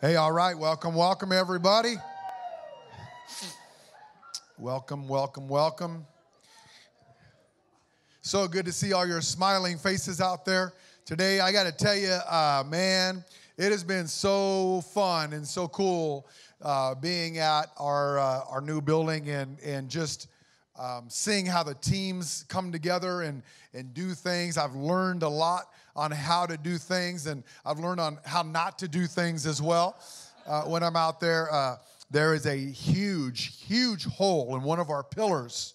Hey, all right. Welcome, welcome, everybody. Welcome, welcome, welcome. So good to see all your smiling faces out there today. I got to tell you, uh, man, it has been so fun and so cool uh, being at our uh, our new building and and just um, seeing how the teams come together and and do things. I've learned a lot on how to do things, and I've learned on how not to do things as well. Uh, when I'm out there, uh, there is a huge, huge hole in one of our pillars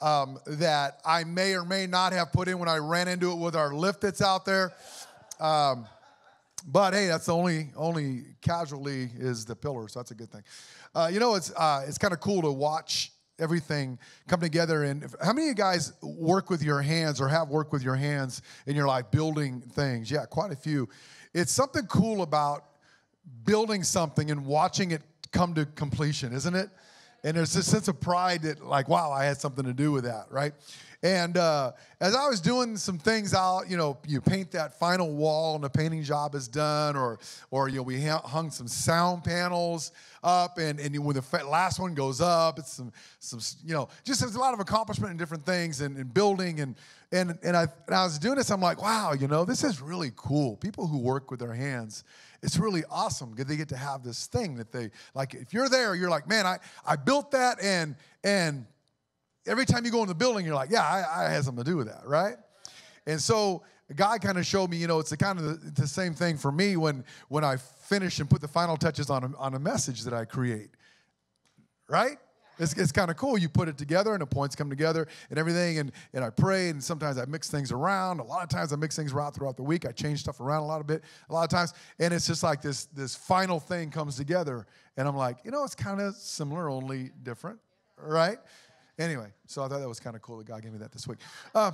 um, that I may or may not have put in when I ran into it with our lift that's out there. Um, but hey, that's the only only casualty is the pillar, so that's a good thing. Uh, you know, it's uh, it's kind of cool to watch everything come together. And how many of you guys work with your hands or have worked with your hands in your life building things? Yeah, quite a few. It's something cool about building something and watching it come to completion, isn't it? And there's this sense of pride that, like, wow, I had something to do with that, right? And uh, as I was doing some things out, you know, you paint that final wall and the painting job is done, or, or you know, we hung some sound panels up, and, and when the last one goes up, it's some, some you know, just there's a lot of accomplishment in different things and, and building. And, and, and, I, and I was doing this, I'm like, wow, you know, this is really cool. People who work with their hands, it's really awesome because they get to have this thing that they, like, if you're there, you're like, man, I, I built that, and, and, every time you go in the building, you're like, yeah, I, I had something to do with that, right? And so God kind of showed me, you know, it's the kind of the, the, same thing for me when when I finish and put the final touches on a, on a message that I create, right? It's, it's kind of cool. You put it together and the points come together and everything. And, and I pray and sometimes I mix things around. A lot of times I mix things around throughout the week. I change stuff around a lot of bit, a lot of times. And it's just like this, this final thing comes together. And I'm like, you know, it's kind of similar, only different, right? Anyway, so I thought that was kind of cool that God gave me that this week. Uh,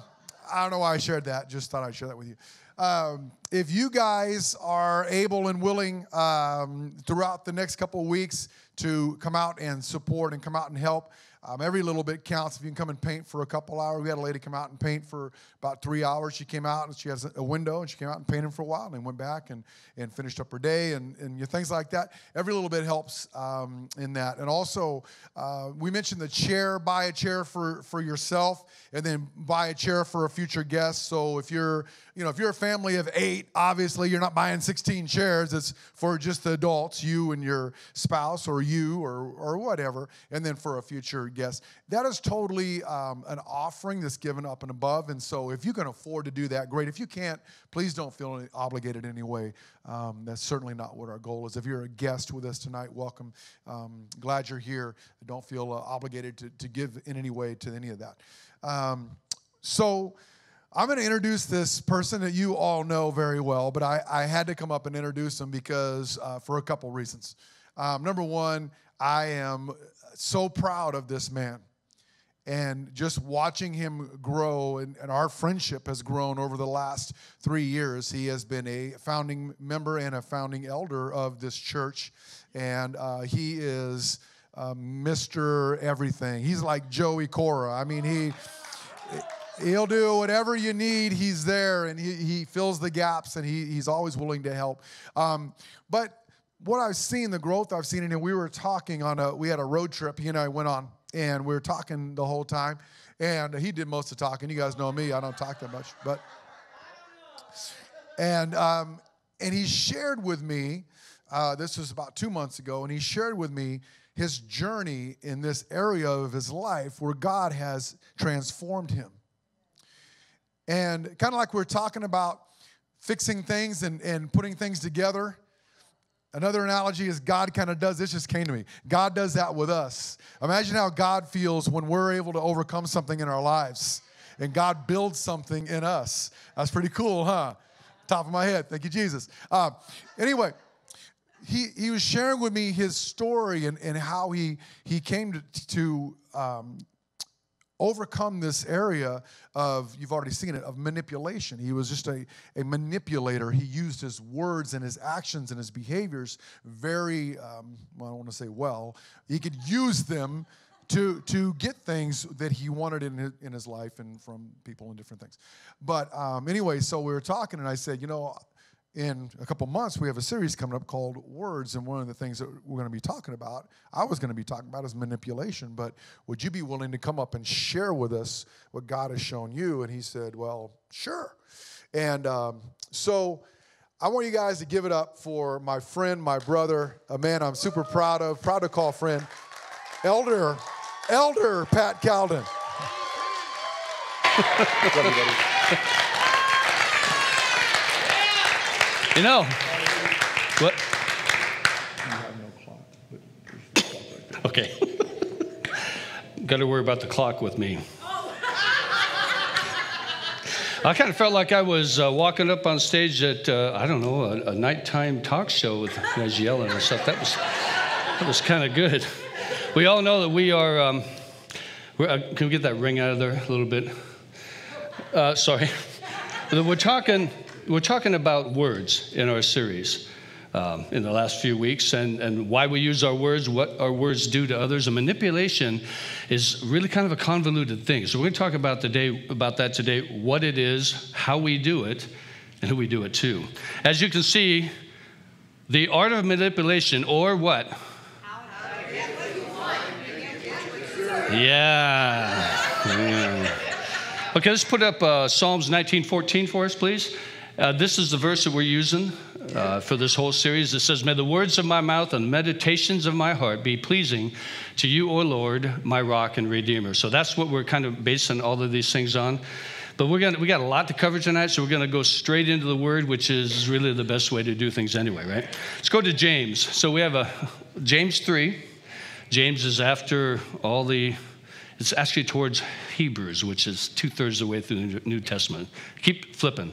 I don't know why I shared that. Just thought I'd share that with you. Um, if you guys are able and willing um, throughout the next couple of weeks to come out and support and come out and help, um, every little bit counts. If you can come and paint for a couple hours, we had a lady come out and paint for about three hours. She came out and she has a window and she came out and painted for a while and then went back and, and finished up her day and, and things like that. Every little bit helps um, in that. And also, uh, we mentioned the chair, buy a chair for, for yourself and then buy a chair for a future guest. So if you're, you know, if you're a family of eight, obviously you're not buying 16 chairs. It's for just the adults, you and your spouse or you or, or whatever. And then for a future guest. That is totally um, an offering that's given up and above. And so if you can afford to do that, great. If you can't, please don't feel obligated in anyway. Um, that's certainly not what our goal is. If you're a guest with us tonight, welcome. Um, glad you're here. Don't feel uh, obligated to, to give in any way to any of that. Um, so, I'm going to introduce this person that you all know very well, but I, I had to come up and introduce him because uh, for a couple reasons. Um, number one, I am so proud of this man. And just watching him grow, and, and, our friendship has grown over the last three years. He has been a founding member and a founding elder of this church. And uh, he is uh, Mr. Everything. He's like Joey Cora. I mean, he. He'll do whatever you need. He's there and he, he fills the gaps and he, he's always willing to help. Um, but what I've seen, the growth I've seen, and we were talking on a, we had a road trip he and I went on, and we were talking the whole time, and he did most of the talking. You guys know me, I don't talk that much, but, and, um, and he shared with me, uh, this was about two months ago, and he shared with me his journey in this area of his life where God has transformed him. And kind of like we're talking about fixing things and, and putting things together Another analogy is God kind of does this, just came to me. God does that with us. Imagine how God feels when we're able to overcome something in our lives and God builds something in us. That's pretty cool, huh? Top of my head. Thank you, Jesus. Uh, anyway, he, he was sharing with me his story and, and how he, he came to, to um, overcome this area of, you've already seen it, of manipulation. He was just a, a manipulator. He used his words and his actions and his behaviors very, um, well, I don't want to say well, he could use them to, to get things that he wanted in his, in his life and from people and different things. But um, anyway, so we were talking, and I said, you know, in a couple months, we have a series coming up called Words. And one of the things that we're going to be talking about, I was going to be talking about, is manipulation. But would you be willing to come up and share with us what God has shown you? And he said, Well, sure. And um, so I want you guys to give it up for my friend, my brother, a man I'm super proud of, proud to call friend, Elder, Elder Pat Caldon. You know, what? Okay. Got to worry about the clock with me. I kind of felt like I was uh, walking up on stage at, uh, I don't know, a, a, nighttime talk show with guys yelling and stuff. That was, that was kind of good. We all know that we are, um, uh, can we get that ring out of there a little bit? Uh, sorry. We're talking we're talking about words in our series um, in the last few weeks and, and why we use our words, what our words do to others. And manipulation is really kind of a convoluted thing. So we're going to talk about today about that today, what it is, how we do it, and who we do it to. As you can see, the art of manipulation, or what? Yeah. yeah. Okay, let's put up uh, Psalms 19:14 for us, please. Uh, this is the verse that we're using uh, for this whole series. It says, May the words of my mouth and meditations of my heart be pleasing to you, O Lord, my rock and redeemer. So that's what we're kind of basing all of these things on. But we're gonna, we got a lot to cover tonight, so we're going to go straight into the word, which is really the best way to do things anyway, right? Let's go to James. So we have a James 3. James is after all the it's actually towards Hebrews, which is two thirds of the way through the New Testament. Keep flipping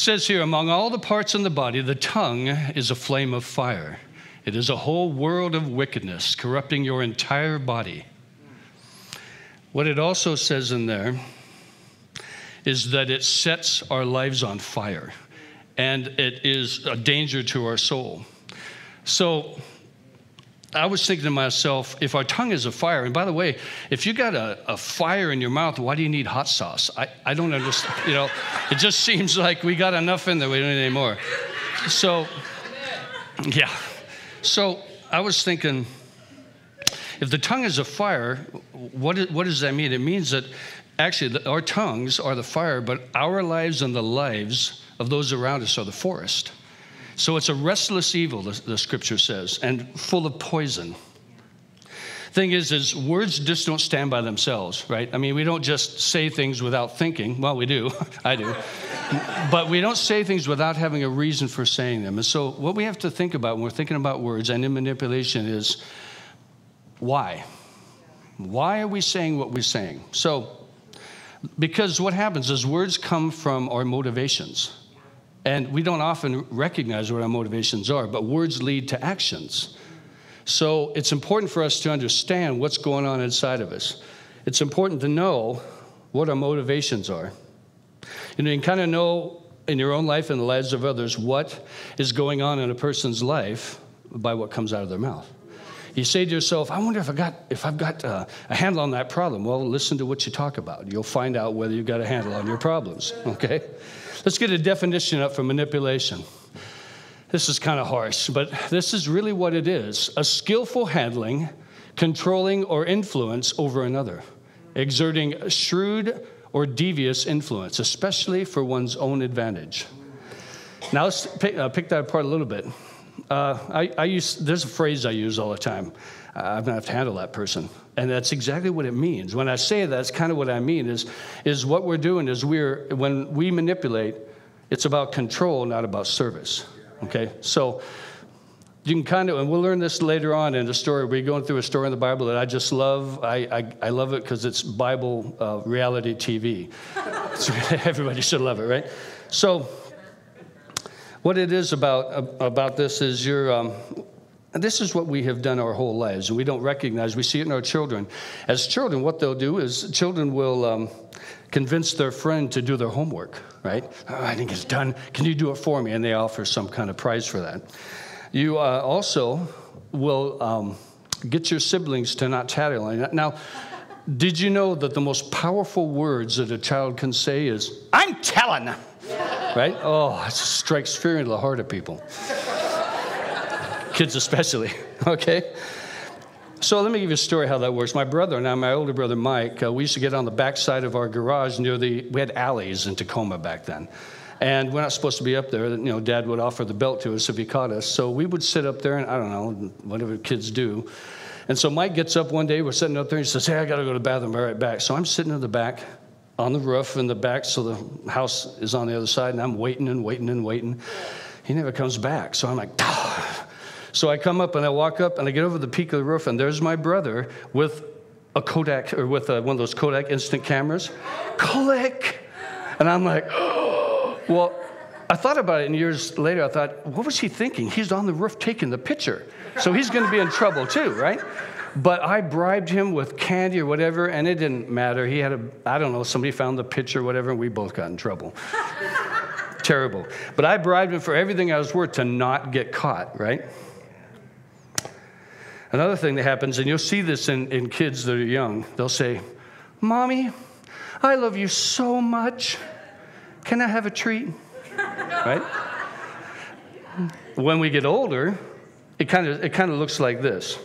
says here, among all the parts in the body, the tongue is a flame of fire. It is a whole world of wickedness, corrupting your entire body. What it also says in there is that it sets our lives on fire and it is a danger to our soul. So, I was thinking to myself, if our tongue is a fire, and by the way, if you got a, a fire in your mouth, why do you need hot sauce? I, I don't understand. You know, it just seems like we got enough in there, we don't need any more. So, yeah. So I was thinking, if the tongue is a fire, what, is, what does that mean? It means that actually our tongues are the fire, but our lives and the lives of those around us are the forest. So it's a restless evil, the, the scripture says, and full of poison. Thing is, is words just don't stand by themselves, right? I mean, we don't just say things without thinking. Well, we do. I do. but we don't say things without having a reason for saying them. And so, what we have to think about when we're thinking about words and in manipulation is why? Why are we saying what we're saying? So, because what happens is words come from our motivations. And we don't often recognize what our motivations are, but words lead to actions. So it's important for us to understand what's going on inside of us. It's important to know what our motivations are. You know, you can kind of know in your own life and the lives of others what is going on in a person's life by what comes out of their mouth. You say to yourself, I wonder if, I got, if I've got uh, a handle on that problem. Well, listen to what you talk about. You'll find out whether you've got a handle on your problems, okay? Let's get a definition up for manipulation. This is kind of harsh, but this is really what it is a skillful handling, controlling, or influence over another, exerting shrewd or devious influence, especially for one's own advantage. Now let's pick, uh, pick that apart a little bit. Uh, I, I, use, there's a phrase I use all the time. Uh, I'm gonna have to handle that person. And that's exactly what it means. When I say that, that's kind of what I mean is, is what we're doing is we're, when we manipulate, it's about control, not about service. Okay? So you can kind of, and we'll learn this later on in the story. We're going through a story in the Bible that I just love. I, I, I love it because it's Bible uh, reality TV. everybody should love it, right? So, what it is about, about this is you're, um, and this is what we have done our whole lives, and we don't recognize. We see it in our children. As children, what they'll do is children will um, convince their friend to do their homework, right? Oh, I think it's done. Can you do it for me? And they offer some kind of prize for that. You uh, also will um, get your siblings to not tattle. Now, did you know that the most powerful words that a child can say is, I'm telling? right? Oh, it strikes fear into the heart of people. Kids, especially, okay? So let me give you a story how that works. My brother and I, my older brother Mike, uh, we used to get on the back side of our garage near the, we had alleys in Tacoma back then. And we're not supposed to be up there. You know, dad would offer the belt to us if he caught us. So we would sit up there and I don't know, whatever kids do. And so Mike gets up one day, we're sitting up there, and he says, Hey, I got to go to the bathroom, I'll right back. So I'm sitting in the back on the roof in the back, so the house is on the other side, and I'm waiting and waiting and waiting. He never comes back. So I'm like, ah. So I come up and I walk up and I get over the peak of the roof, and there's my brother with a Kodak or with a, one of those Kodak instant cameras. Click! And I'm like, oh. well, I thought about it, and years later, I thought, what was he thinking? He's on the roof taking the picture. So he's going to be in trouble too, right? But I bribed him with candy or whatever, and it didn't matter. He had a, I don't know, somebody found the picture, or whatever, and we both got in trouble. Terrible. But I bribed him for everything I was worth to not get caught, right? Another thing that happens, and you'll see this in, in kids that are young, they'll say, Mommy, I love you so much. Can I have a treat? right? When we get older, it kind of it kind of looks like this.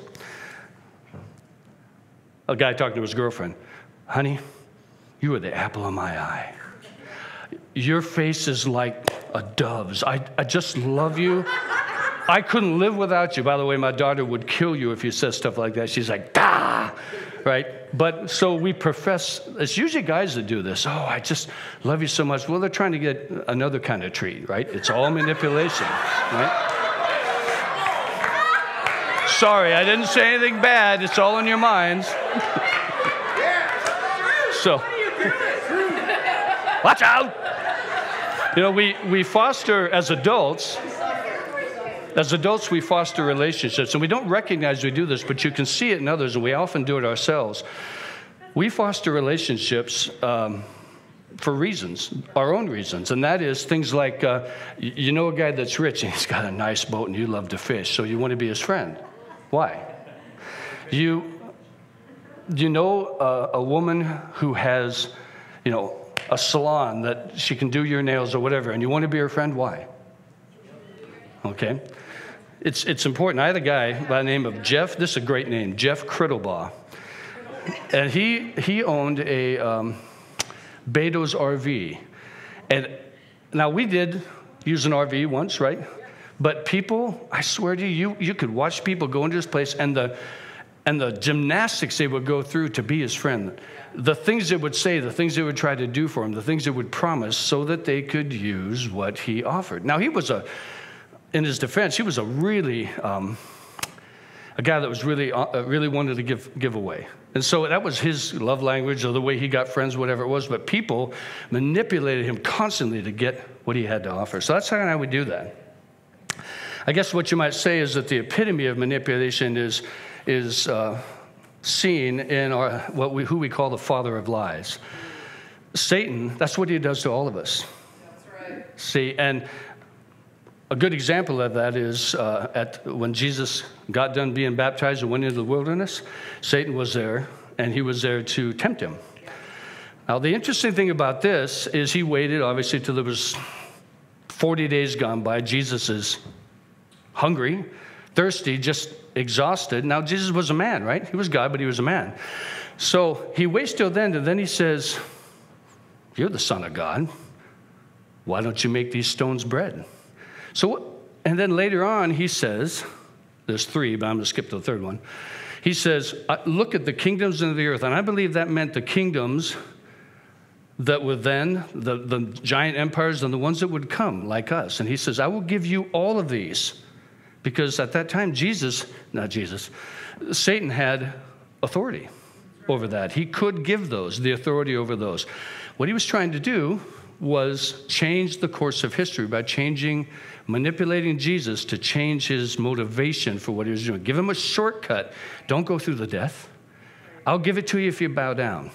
A guy talking to his girlfriend, honey, you are the apple of my eye. Your face is like a dove's. I, I just love you. I couldn't live without you. By the way, my daughter would kill you if you said stuff like that. She's like, "Da," right? But so we profess, it's usually guys that do this. Oh, I just love you so much. Well, they're trying to get another kind of treat, right? It's all manipulation, right? Sorry, I didn't say anything bad. It's all in your minds. so, watch out. You know, we, we foster as adults, as adults, we foster relationships, and we don't recognize we do this, but you can see it in others, and we often do it ourselves. We foster relationships um, for reasons, our own reasons, and that is things like uh, you know a guy that's rich and he's got a nice boat and you love to fish, so you want to be his friend. Why? You, you know a, a woman who has, you know, a salon that she can do your nails or whatever, and you want to be her friend? Why? Okay. It's, it's important. I had a guy by the name of Jeff, this is a great name, Jeff Crittlebaugh. And he, he owned a um, Beto's RV. And now we did use an RV once, right? But people, I swear to you, you, you could watch people go into this place and the, and the gymnastics they would go through to be his friend, the things they would say, the things they would try to do for him, the things they would promise so that they could use what he offered. Now, he was a, in his defense, he was a really, um, a guy that was really, uh, really wanted to give, give away. And so that was his love language or the way he got friends, whatever it was. But people manipulated him constantly to get what he had to offer. So that's how I would do that. I guess what you might say is that the epitome of manipulation is, is uh, seen in our, what we, who we call the father of lies. Satan, that's what he does to all of us. That's right. See, and a good example of that is uh, at, when Jesus got done being baptized and went into the wilderness, Satan was there, and he was there to tempt him. Now, the interesting thing about this is he waited, obviously, till there was 40 days gone by. Jesus is hungry, thirsty, just exhausted. Now, Jesus was a man, right? He was God, but he was a man. So he waits till then, and then he says, You're the Son of God. Why don't you make these stones bread? So, and then later on, he says, There's three, but I'm going to skip to the third one. He says, Look at the kingdoms of the earth. And I believe that meant the kingdoms that were then the, the giant empires and the ones that would come, like us. And he says, I will give you all of these because at that time, Jesus, not Jesus, Satan had authority over that. He could give those, the authority over those. What he was trying to do was change the course of history by changing, manipulating Jesus to change his motivation for what he was doing. Give him a shortcut. Don't go through the death. I'll give it to you if you bow down.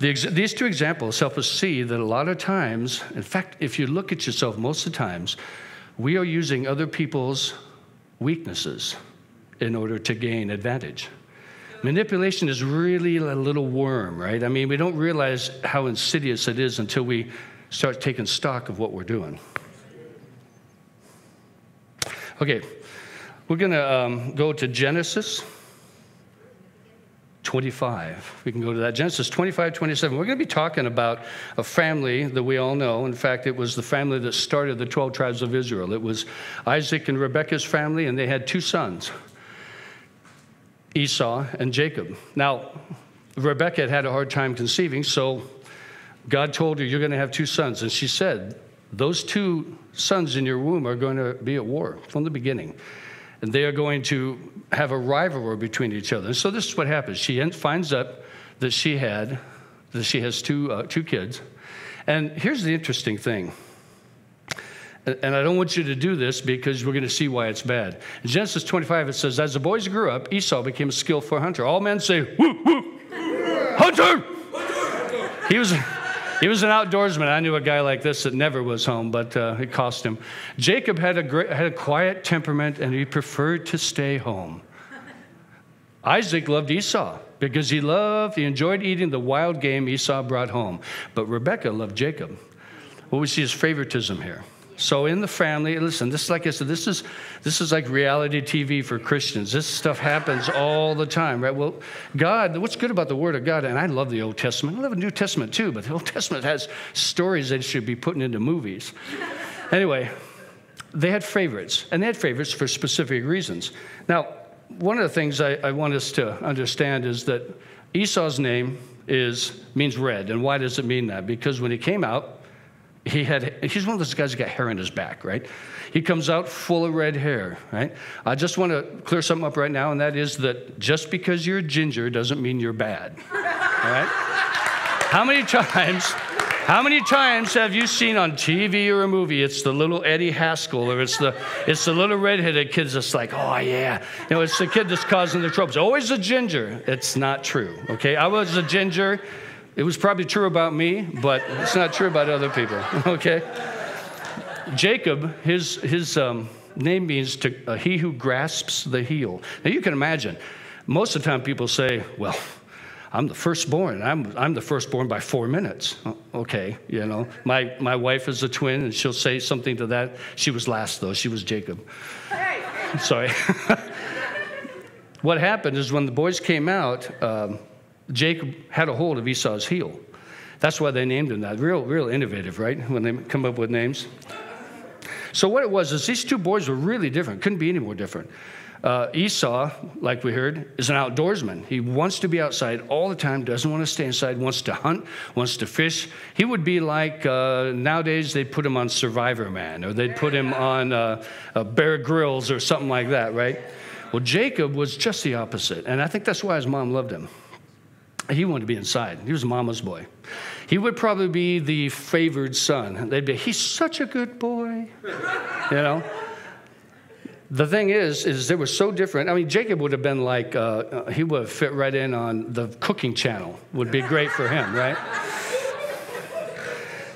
The, these two examples help us see that a lot of times, in fact, if you look at yourself most of the times, we are using other people's weaknesses in order to gain advantage. Manipulation is really a little worm, right? I mean, we don't realize how insidious it is until we start taking stock of what we're doing. Okay, we're going to um, go to Genesis 25. We can go to that. Genesis 25, 27. We're going to be talking about a family that we all know. In fact, it was the family that started the 12 tribes of Israel. It was Isaac and Rebekah's family, and they had two sons, Esau and Jacob. Now, Rebekah had had a hard time conceiving, so God told her, You're going to have two sons. And she said, Those two sons in your womb are going to be at war from the beginning and they are going to have a rivalry between each other. And so this is what happens. She finds out that she had that she has two uh, two kids, and here's the interesting thing. And I don't want you to do this because we're going to see why it's bad. In Genesis 25, it says, As the boys grew up, Esau became a skillful hunter. All men say, woo, woo, hunter! He was, he was an outdoorsman. I knew a guy like this that never was home, but uh, it cost him. Jacob had a, great, had a quiet temperament and he preferred to stay home. Isaac loved Esau because he loved, he enjoyed eating the wild game Esau brought home. But Rebekah loved Jacob. What we see is favoritism here. So in the family, listen, this is like I said, this is this is like reality TV for Christians. This stuff happens all the time, right? Well, God, what's good about the Word of God, and I love the Old Testament. I love the New Testament too, but the Old Testament has stories that should be putting into movies. anyway, they had favorites, and they had favorites for specific reasons. Now, one of the things I, I want us to understand is that Esau's name is means red, and why does it mean that? Because when he came out, he had he's one of those guys who got hair in his back right he comes out full of red hair right i just want to clear something up right now and that is that just because you're ginger doesn't mean you're bad all right how many times how many times have you seen on TV or a movie it's the little Eddie Haskell or it's the it's the little redheaded kid that's like, oh yeah. You know, it's the kid that's causing the troubles. Always a ginger. It's not true. Okay. I was a ginger it was probably true about me, but it's not true about other people, okay? Jacob, his, his um, name means to, uh, he who grasps the heel. Now you can imagine, most of the time people say, well, I'm the firstborn. I'm, I'm the firstborn by four minutes. Okay, you know. My, my wife is a twin, and she'll say something to that. She was last, though. She was Jacob. Sorry. what happened is when the boys came out, um, Jacob had a hold of Esau's heel. That's why they named him that. Real, real innovative, right? When they come up with names. So what it was is these two boys were really different. Couldn't be any more different. Uh, Esau, like we heard, is an outdoorsman. He wants to be outside all the time, doesn't want to stay inside, wants to hunt, wants to fish. He would be like uh, nowadays they'd put him on Survivor Man or they'd put him on uh, Bear Grylls or something like that, right? Well, Jacob was just the opposite. And I think that's why his mom loved him. He wanted to be inside. He was mama's boy. He would probably be the favored son. They'd be, he's such a good boy. You know? The thing is, is they were so different. I mean, Jacob would have been like, uh, uh, he would have fit right in on the cooking channel. Would be great for him, right?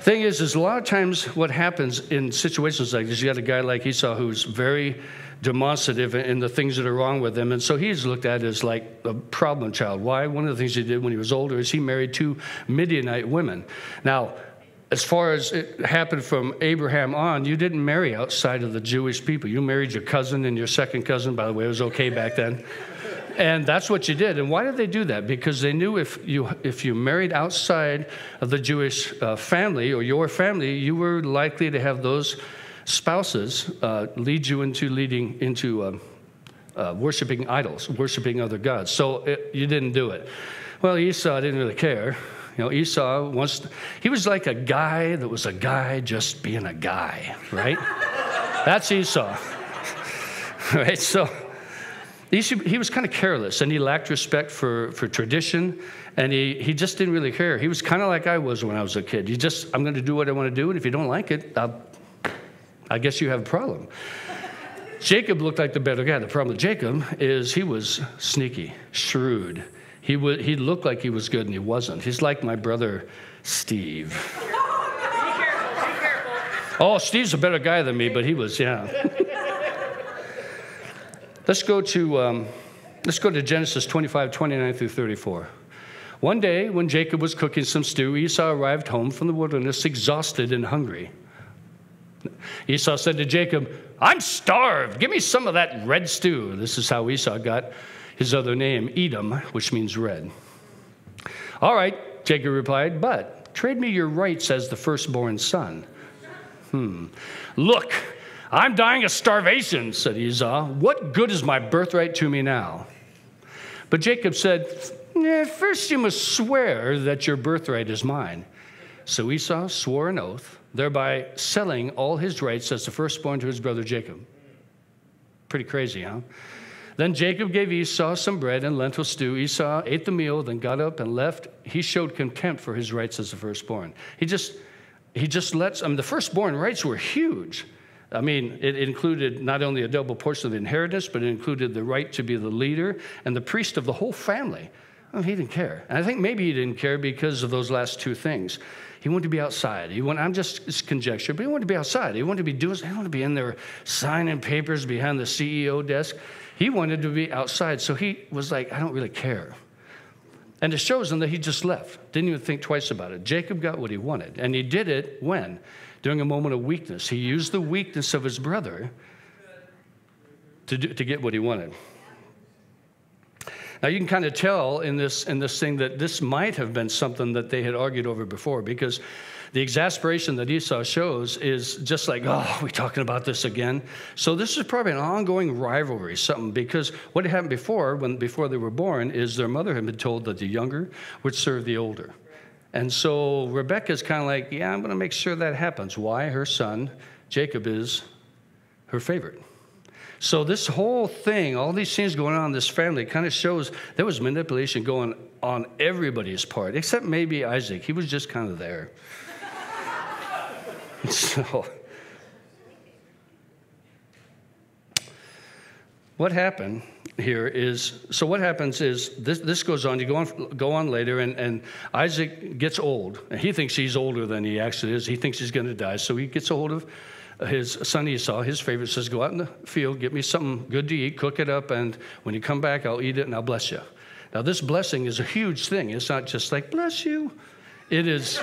Thing is, is a lot of times what happens in situations like this, you got a guy like Esau who's very demonstrative in the things that are wrong with him. And so he's looked at as like a problem child. Why? One of the things he did when he was older is he married two Midianite women. Now, as far as it happened from Abraham on, you didn't marry outside of the Jewish people. You married your cousin and your second cousin. By the way, it was okay back then. And that's what you did. And why did they do that? Because they knew if you if you married outside of the Jewish uh, family or your family, you were likely to have those spouses uh, lead you into leading into uh, uh, worshiping idols, worshiping other gods. So it, you didn't do it. Well, Esau didn't really care. You know, Esau wants, he was like a guy that was a guy just being a guy, right? That's Esau. right? So he, he was kind of careless and he lacked respect for, for tradition and he, he just didn't really care. He was kind of like I was when I was a kid. You just, I'm going to do what I want to do, and if you don't like it, I'll I guess you have a problem. Jacob looked like the better guy. The problem with Jacob is he was sneaky, shrewd. He, would, he looked like he was good and he wasn't. He's like my brother Steve. Be careful, be careful. Oh, Steve's a better guy than me, but he was, yeah. let's go to um, let's go to Genesis 25, 29 through 34. One day, when Jacob was cooking some stew, Esau arrived home from the wilderness exhausted and hungry. Esau said to Jacob, I'm starved. Give me some of that red stew. This is how Esau got his other name, Edom, which means red. All right, Jacob replied, but trade me your rights as the firstborn son. Hmm. Look, I'm dying of starvation, said Esau. What good is my birthright to me now? But Jacob said, First you must swear that your birthright is mine. So Esau swore an oath, thereby selling all his rights as the firstborn to his brother Jacob. Pretty crazy, huh? Then Jacob gave Esau some bread and lentil stew. Esau ate the meal, then got up and left. He showed contempt for his rights as the firstborn. He just, he just lets, I mean, the firstborn rights were huge. I mean, it included not only a double portion of the inheritance, but it included the right to be the leader and the priest of the whole family. Well, he didn't care. And I think maybe he didn't care because of those last two things. He wanted to be outside. He wanted, I'm just conjecture, but he wanted to be outside. He wanted to be doing, he wanted to be in there signing papers behind the CEO desk. He wanted to be outside. So he was like, I don't really care. And it shows him that he just left, didn't even think twice about it. Jacob got what he wanted. And he did it when? During a moment of weakness. He used the weakness of his brother to, do, to get what he wanted. Now you can kind of tell in this in this thing that this might have been something that they had argued over before because the exasperation that Esau shows is just like, oh, we're talking about this again. So this is probably an ongoing rivalry, something because what had happened before, when before they were born, is their mother had been told that the younger would serve the older. And so Rebecca's kind of like, yeah, I'm going to make sure that happens. Why? Her son, Jacob, is her favorite. So this whole thing, all these things going on in this family, kind of shows there was manipulation going on everybody's part, except maybe Isaac. He was just kind of there. so, what happened here is so what happens is this, this goes on you go on go on later and, and isaac gets old and he thinks he's older than he actually is he thinks he's going to die so he gets a hold of his son Esau, his favorite, says, Go out in the field, get me something good to eat, cook it up, and when you come back, I'll eat it and I'll bless you. Now, this blessing is a huge thing. It's not just like, bless you. It is,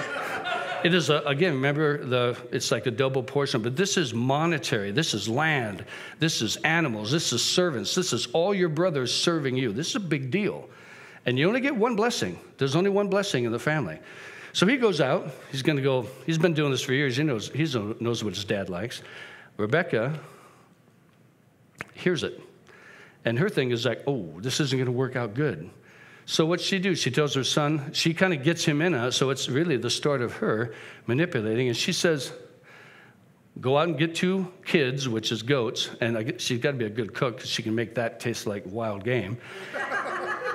it is a, again, remember, the, it's like a double portion, but this is monetary. This is land. This is animals. This is servants. This is all your brothers serving you. This is a big deal. And you only get one blessing. There's only one blessing in the family. So he goes out. He's going to go. He's been doing this for years. He knows, he knows what his dad likes. Rebecca hears it. And her thing is like, oh, this isn't going to work out good. So what she do? She tells her son, she kind of gets him in. So it's really the start of her manipulating. And she says, go out and get two kids, which is goats. And she's got to be a good cook because she can make that taste like wild game.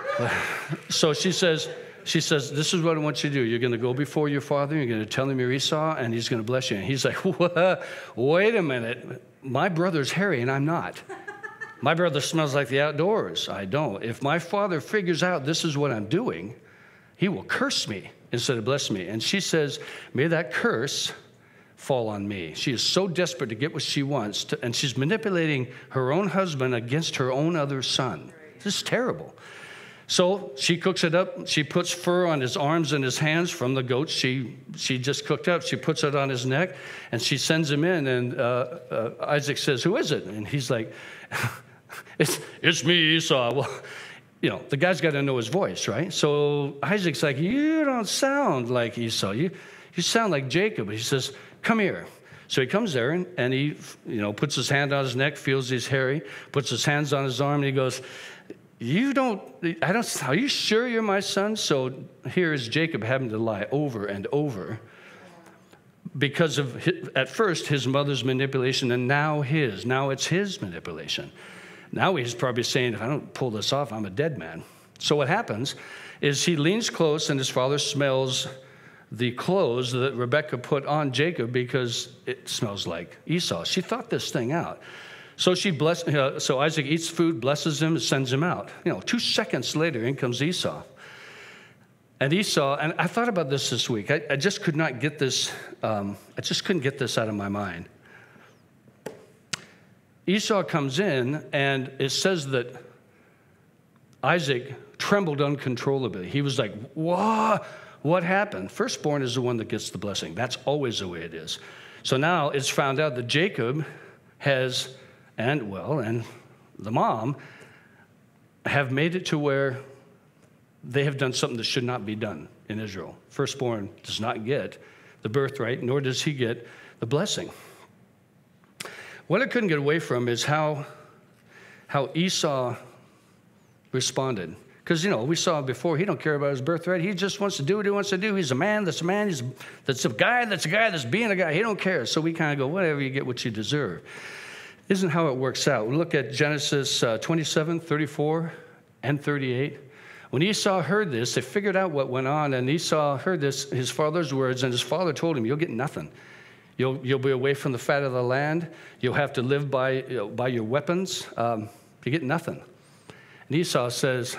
so she says, she says, This is what I want you to do. You're going to go before your father, you're going to tell him you're Esau, and he's going to bless you. And he's like, Wait a minute. My brother's hairy, and I'm not. My brother smells like the outdoors. I don't. If my father figures out this is what I'm doing, he will curse me instead of bless me. And she says, May that curse fall on me. She is so desperate to get what she wants, to, and she's manipulating her own husband against her own other son. This is terrible. So she cooks it up. She puts fur on his arms and his hands from the goats she, she just cooked up. She puts it on his neck and she sends him in. And uh, uh, Isaac says, Who is it? And he's like, it's, it's me, Esau. Well, you know, the guy's got to know his voice, right? So Isaac's like, You don't sound like Esau. You, you sound like Jacob. He says, Come here. So he comes there and, and he, you know, puts his hand on his neck, feels he's hairy, puts his hands on his arm, and he goes, you don't, I don't, are you sure you're my son? So here is Jacob having to lie over and over because of, at first, his mother's manipulation and now his. Now it's his manipulation. Now he's probably saying, if I don't pull this off, I'm a dead man. So what happens is he leans close and his father smells the clothes that Rebecca put on Jacob because it smells like Esau. She thought this thing out. So she bless, uh, so Isaac eats food, blesses him, and sends him out. You know, two seconds later, in comes Esau. And Esau, and I thought about this this week. I, I just could not get this, um, I just couldn't get this out of my mind. Esau comes in, and it says that Isaac trembled uncontrollably. He was like, What? What happened? Firstborn is the one that gets the blessing. That's always the way it is. So now it's found out that Jacob has, and well, and the mom have made it to where they have done something that should not be done in Israel. Firstborn does not get the birthright, nor does he get the blessing. What I couldn't get away from is how, how Esau responded. Because, you know, we saw before, he don't care about his birthright. He just wants to do what he wants to do. He's a man that's a man. He's that's a guy that's a guy that's being a guy. He don't care. So we kind of go, whatever, you get what you deserve. Isn't how it works out. We look at Genesis uh, 27, 34, and 38. When Esau heard this, they figured out what went on, and Esau heard this, his father's words, and his father told him, You'll get nothing. You'll, you'll be away from the fat of the land. You'll have to live by, you know, by your weapons. Um, you get nothing. And Esau says,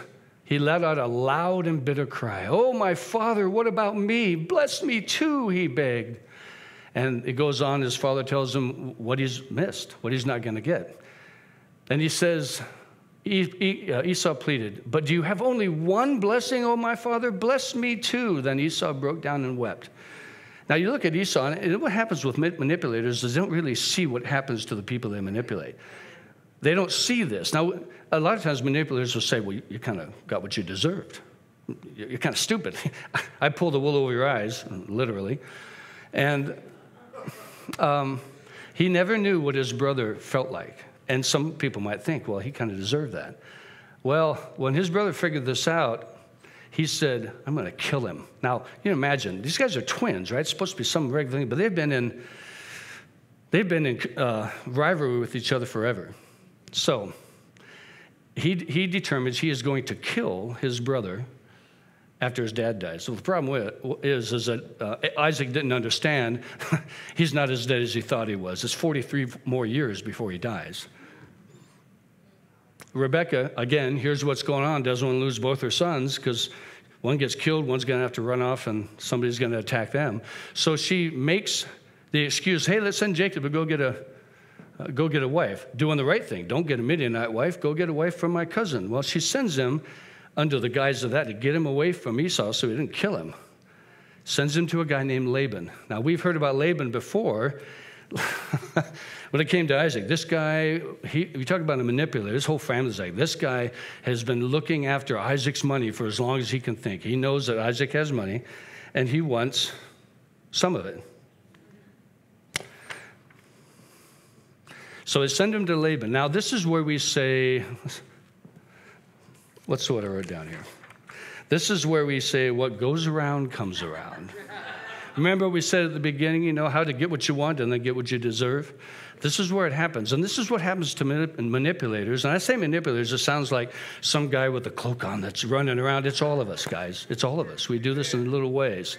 he let out a loud and bitter cry. Oh, my father, what about me? Bless me too, he begged. And it goes on, his father tells him what he's missed, what he's not going to get. And he says, uh, Esau pleaded, But do you have only one blessing, O my father? Bless me too. Then Esau broke down and wept. Now you look at Esau, and what happens with manipulators is they don't really see what happens to the people they manipulate. They don't see this. Now, a lot of times manipulators will say, Well, you, you kind of got what you deserved. You're kind of stupid. I pulled the wool over your eyes, literally. And um, he never knew what his brother felt like. And some people might think, well, he kind of deserved that. Well, when his brother figured this out, he said, I'm going to kill him. Now, you imagine, these guys are twins, right? It's supposed to be some regular thing, but they've been in, they've been in uh, rivalry with each other forever. So he, he determines he is going to kill his brother after his dad dies. So the problem with, is, is that uh, Isaac didn't understand he's not as dead as he thought he was. It's 43 more years before he dies. Rebecca, again, here's what's going on, doesn't want to lose both her sons because one gets killed, one's going to have to run off, and somebody's going to attack them. So she makes the excuse, hey, let's send Jacob to go get a, uh, go get a wife. Doing the right thing. Don't get a Midianite wife, go get a wife from my cousin. Well, she sends him under the guise of that to get him away from Esau so he didn't kill him. Sends him to a guy named Laban. Now, we've heard about Laban before. when it came to Isaac, this guy, he, we talk about a manipulator, his whole family's like, this guy has been looking after Isaac's money for as long as he can think. He knows that Isaac has money, and he wants some of it. So they send him to Laban. Now, this is where we say, what's what I wrote down here? This is where we say, what goes around comes around. Remember, we said at the beginning, you know, how to get what you want and then get what you deserve? This is where it happens. And this is what happens to manipulators. And I say manipulators, it sounds like some guy with a cloak on that's running around. It's all of us, guys. It's all of us. We do this in little ways.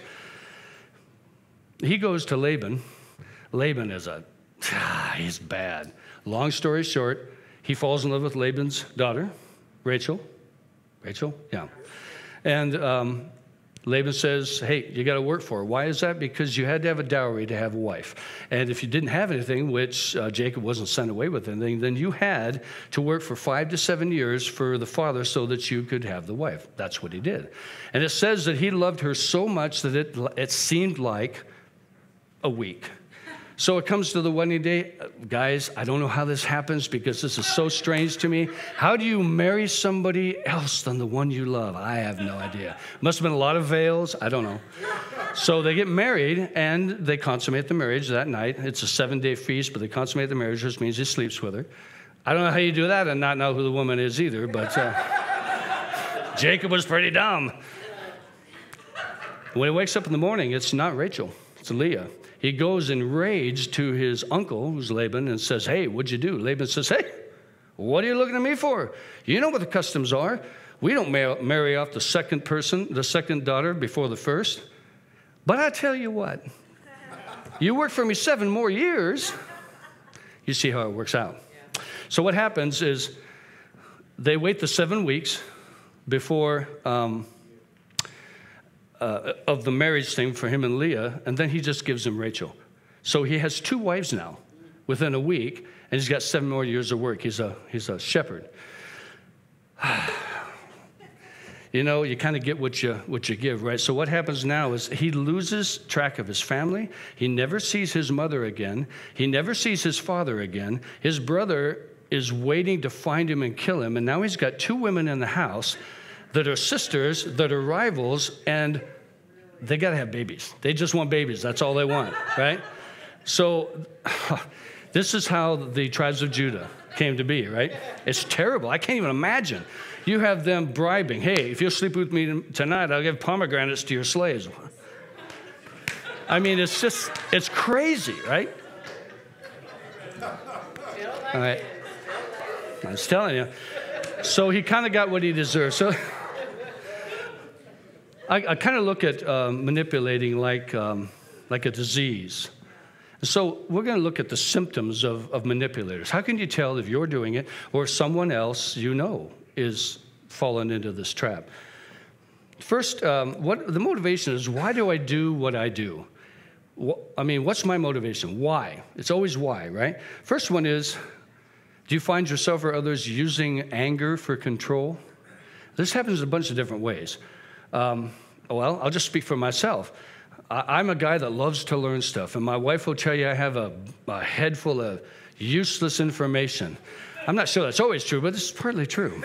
He goes to Laban. Laban is a, ah, he's bad. Long story short, he falls in love with Laban's daughter, Rachel. Rachel? Yeah. And um, Laban says, Hey, you got to work for her. Why is that? Because you had to have a dowry to have a wife. And if you didn't have anything, which uh, Jacob wasn't sent away with anything, then you had to work for five to seven years for the father so that you could have the wife. That's what he did. And it says that he loved her so much that it, it seemed like a week. So it comes to the wedding day. Guys, I don't know how this happens because this is so strange to me. How do you marry somebody else than the one you love? I have no idea. Must have been a lot of veils. I don't know. So they get married and they consummate the marriage that night. It's a seven day feast, but they consummate the marriage, which means he sleeps with her. I don't know how you do that and not know who the woman is either, but uh, Jacob was pretty dumb. When he wakes up in the morning, it's not Rachel, it's Leah. He goes enraged to his uncle, who's Laban, and says, Hey, what'd you do? Laban says, Hey, what are you looking at me for? You know what the customs are. We don't marry off the second person, the second daughter, before the first. But I tell you what, you work for me seven more years. You see how it works out. So, what happens is they wait the seven weeks before um, uh, of the marriage thing for him and Leah, and then he just gives him Rachel. So he has two wives now within a week, and he's got seven more years of work. He's a, he's a shepherd. you know, you kind of get what you what you give, right? So what happens now is he loses track of his family. He never sees his mother again. He never sees his father again. His brother is waiting to find him and kill him, and now he's got two women in the house that are sisters, that are rivals, and they got to have babies. They just want babies. That's all they want, right? So this is how the tribes of Judah came to be, right? It's terrible. I can't even imagine. You have them bribing, hey, if you'll sleep with me tonight, I'll give pomegranates to your slaves. I mean, it's just, it's crazy, right? All right. I was telling you. So he kind of got what he deserved. So I, I kind of look at um, manipulating like, um, like a disease. So we're going to look at the symptoms of, of manipulators. How can you tell if you're doing it or if someone else you know is fallen into this trap? First, um, what the motivation is why do I do what I do? I mean, what's my motivation? Why? It's always why, right? First one is do you find yourself or others using anger for control? This happens in a bunch of different ways. Um, well, I'll just speak for myself. I, am a guy that loves to learn stuff, and my wife will tell you I have a, a head full of useless information. I'm not sure that's always true, but it's partly true.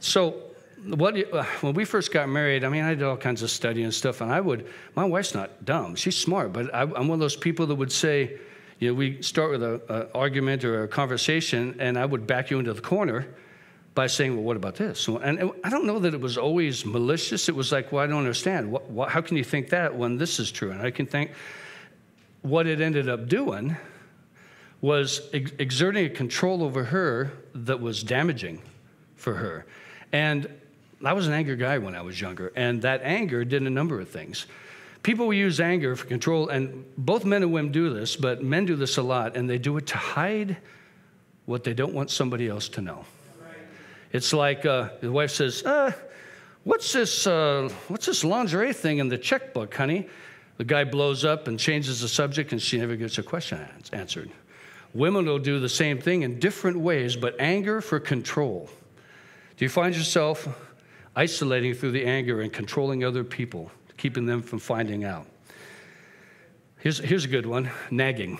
So, what, uh, when we first got married, I mean, I did all kinds of study and stuff, and I would, my wife's not dumb, she's smart, but I, am one of those people that would say, you know, we start with an argument or a conversation, and I would back you into the corner by saying, well, what about this? And I don't know that it was always malicious. It was like, well, I don't understand. What, what, how can you think that when this is true? And I can think what it ended up doing was ex- exerting a control over her that was damaging for her. And I was an angry guy when I was younger, and that anger did a number of things. People use anger for control, and both men and women do this, but men do this a lot, and they do it to hide what they don't want somebody else to know. It's like uh, the wife says, uh, what's, this, uh, what's this lingerie thing in the checkbook, honey? The guy blows up and changes the subject, and she never gets her question answered. Women will do the same thing in different ways, but anger for control. Do you find yourself isolating through the anger and controlling other people, keeping them from finding out? Here's, here's a good one nagging.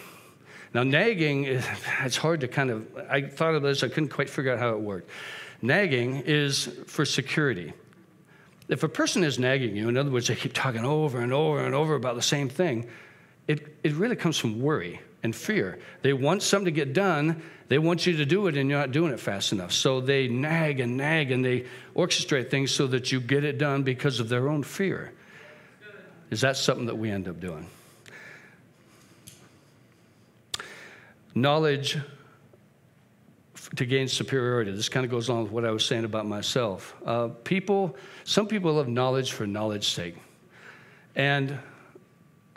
Now, nagging, it's hard to kind of, I thought of this, I couldn't quite figure out how it worked. Nagging is for security. If a person is nagging you, in other words, they keep talking over and over and over about the same thing, it, it really comes from worry and fear. They want something to get done, they want you to do it, and you're not doing it fast enough. So they nag and nag and they orchestrate things so that you get it done because of their own fear. Is that something that we end up doing? Knowledge to gain superiority. This kind of goes along with what I was saying about myself. Uh, people, some people love knowledge for knowledge's sake. And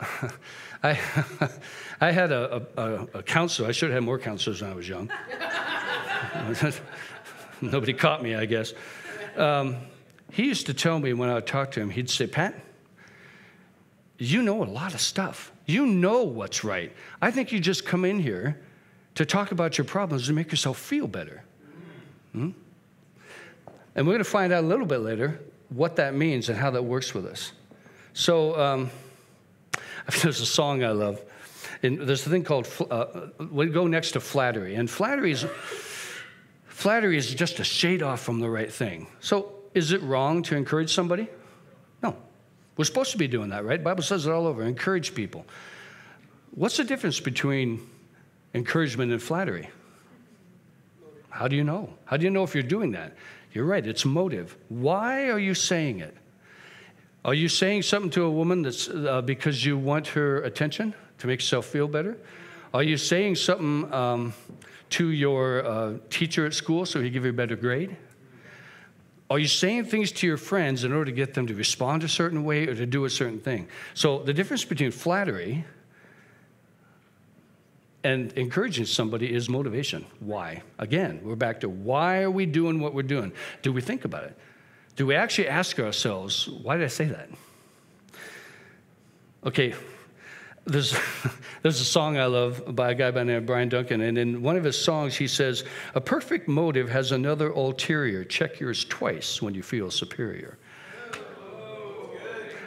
I, I had a, a, a, counselor. I should have had more counselors when I was young. Nobody caught me, I guess. Um, he used to tell me when I would talk to him, he'd say, Pat, you know a lot of stuff. You know what's right. I think you just come in here to talk about your problems to make yourself feel better. Hmm? And we're going to find out a little bit later what that means and how that works with us. So, um, there's a song I love. And there's a thing called, uh, we go next to flattery. And flattery is, flattery is just a shade off from the right thing. So, is it wrong to encourage somebody? No. We're supposed to be doing that, right? The Bible says it all over. Encourage people. What's the difference between encouragement and flattery. How do you know? How do you know if you're doing that? You're right, it's motive. Why are you saying it? Are you saying something to a woman that's uh, because you want her attention to make yourself feel better? Are you saying something um, to your uh, teacher at school so he give you a better grade? Are you saying things to your friends in order to get them to respond a certain way or to do a certain thing? So the difference between flattery and encouraging somebody is motivation. Why? Again, we're back to why are we doing what we're doing? Do we think about it? Do we actually ask ourselves, why did I say that? Okay, there's, there's a song I love by a guy by the name of Brian Duncan, and in one of his songs, he says, A perfect motive has another ulterior. Check yours twice when you feel superior.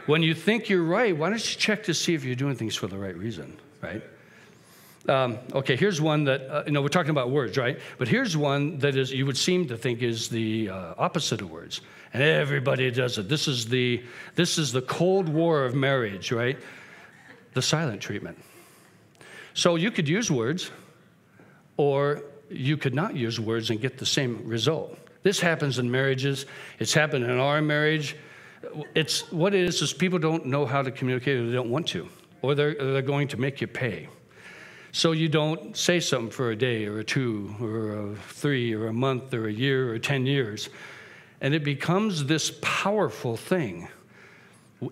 When you think you're right, why don't you check to see if you're doing things for the right reason, right? Um, okay, here's one that, uh, you know, we're talking about words, right? But here's one that is, you would seem to think is the uh, opposite of words. And everybody does it. This is the, this is the Cold War of marriage, right? The silent treatment. So you could use words, or you could not use words and get the same result. This happens in marriages. It's happened in our marriage. It's what it is is people don't know how to communicate or they don't want to, or they're, they're going to make you pay. So you don't say something for a day or a two or a three or a month or a year or 10 years. And it becomes this powerful thing.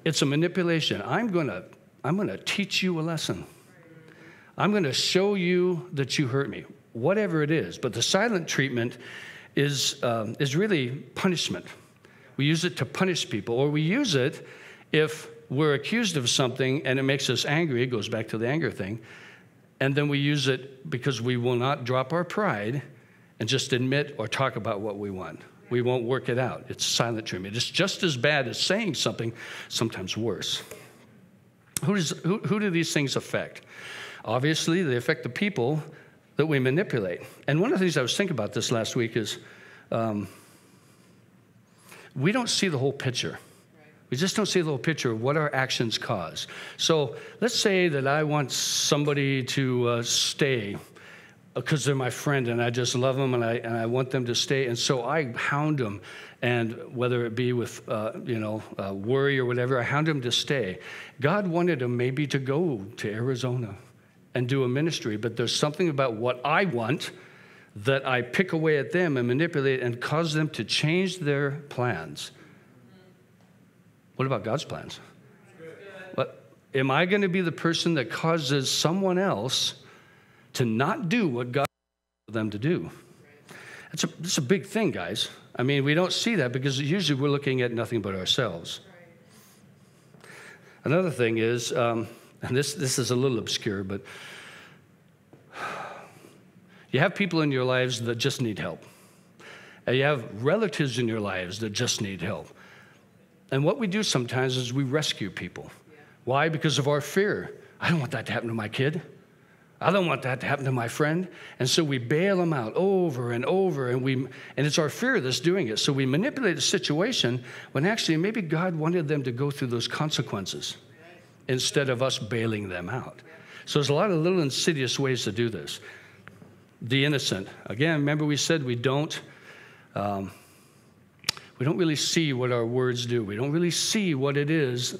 It's a manipulation. I'm going to I'm going to teach you a lesson. I'm going to show you that you hurt me, whatever it is. But the silent treatment is, um, is really punishment. We use it to punish people, or we use it if we're accused of something and it makes us angry. It goes back to the anger thing. And then we use it because we will not drop our pride and just admit or talk about what we want. We won't work it out. It's silent treatment. It's just as bad as saying something, sometimes worse. Who, does, who, who do these things affect? Obviously, they affect the people that we manipulate. And one of the things I was thinking about this last week is um, we don't see the whole picture. We just don't see the little picture of what our actions cause. So let's say that I want somebody to uh, stay because they're my friend and I just love them and I, and I want them to stay. And so I hound them. And whether it be with, uh, you know, uh, worry or whatever, I hound them to stay. God wanted them maybe to go to Arizona and do a ministry, but there's something about what I want that I pick away at them and manipulate and cause them to change their plans. What about God's plans? What, am I going to be the person that causes someone else to not do what God wants them to do? It's a, it's a big thing, guys. I mean, we don't see that because usually we're looking at nothing but ourselves. Another thing is, um, and this, this is a little obscure, but you have people in your lives that just need help. And you have relatives in your lives that just need help. And what we do sometimes is we rescue people. Why? Because of our fear. I don't want that to happen to my kid. I don't want that to happen to my friend. And so we bail them out over and over, and, we, and it's our fear that's doing it. So we manipulate the situation when actually maybe God wanted them to go through those consequences instead of us bailing them out. So there's a lot of little insidious ways to do this. The innocent. Again, remember we said we don't. Um, we don't really see what our words do. We don't really see what it is,